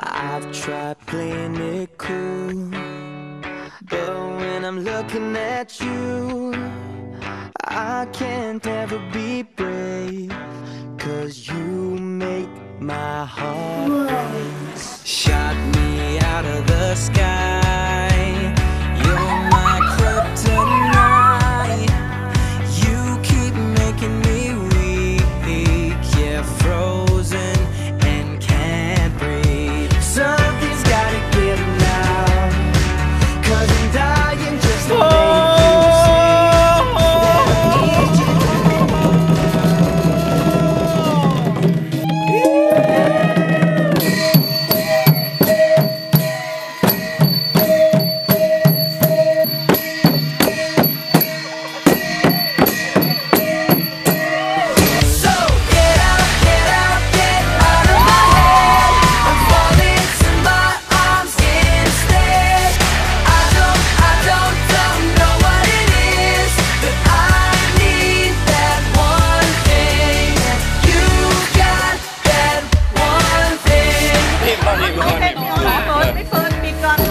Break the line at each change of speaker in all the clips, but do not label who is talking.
I've tried playing it cool, but when I'm looking at you, I can't ever be brave, cause you make my heart.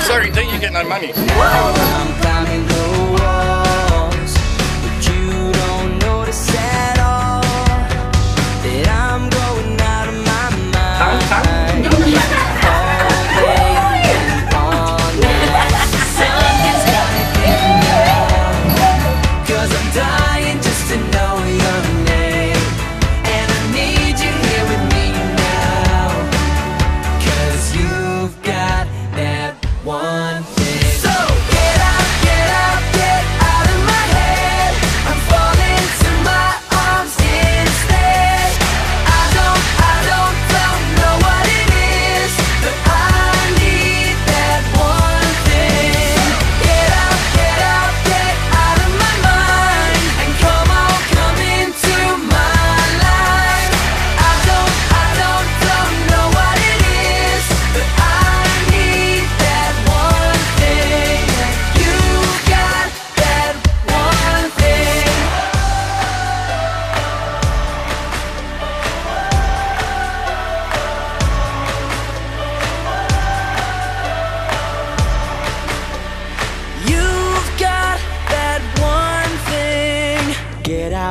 Sorry, then you get no money.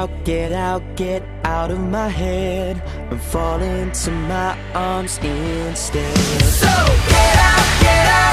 out, get out, get out of my head And fall into my arms instead. So get out, get out.